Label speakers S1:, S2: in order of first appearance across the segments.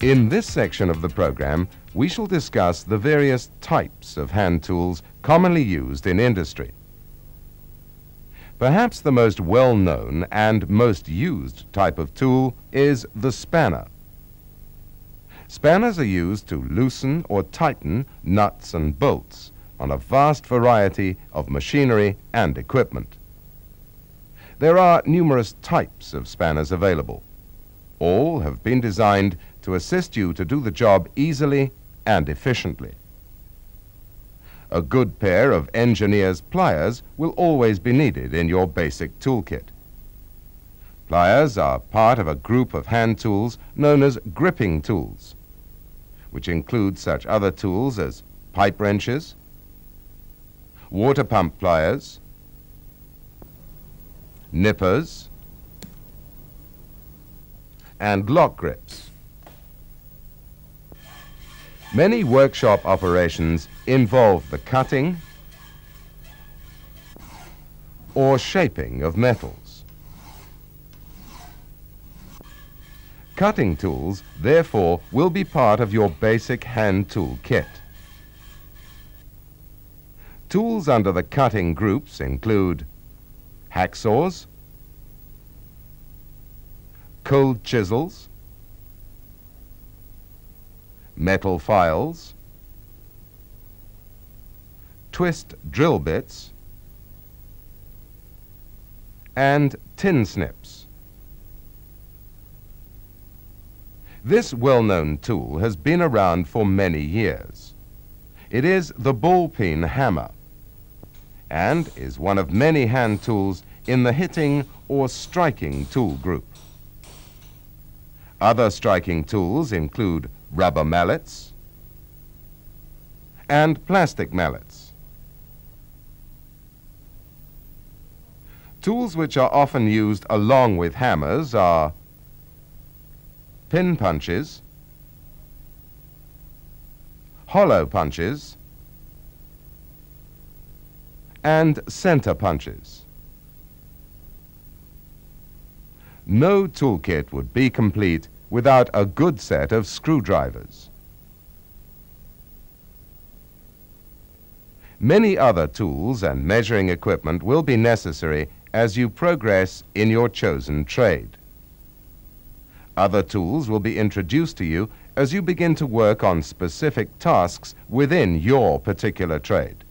S1: In this section of the program, we shall discuss the various types of hand tools commonly used in industry. Perhaps the most well-known and most used type of tool is the spanner. Spanners are used to loosen or tighten nuts and bolts on a vast variety of machinery and equipment. There are numerous types of spanners available. All have been designed to assist you to do the job easily and efficiently. A good pair of engineer's pliers will always be needed in your basic toolkit. Pliers are part of a group of hand tools known as gripping tools, which include such other tools as pipe wrenches, water pump pliers, nippers, and lock grips. Many workshop operations involve the cutting or shaping of metals. Cutting tools, therefore, will be part of your basic hand tool kit. Tools under the cutting groups include hacksaws, cold chisels, metal files, twist drill bits, and tin snips. This well-known tool has been around for many years. It is the ball peen hammer and is one of many hand tools in the hitting or striking tool group. Other striking tools include rubber mallets and plastic mallets. Tools which are often used along with hammers are pin punches, hollow punches, and center punches. No toolkit would be complete without a good set of screwdrivers. Many other tools and measuring equipment will be necessary as you progress in your chosen trade. Other tools will be introduced to you as you begin to work on specific tasks within your particular trade.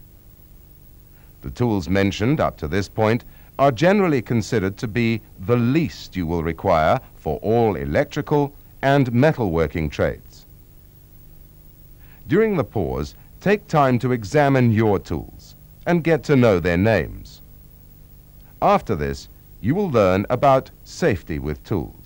S1: The tools mentioned up to this point are generally considered to be the least you will require for all electrical and metalworking trades. During the pause, take time to examine your tools and get to know their names. After this, you will learn about safety with tools.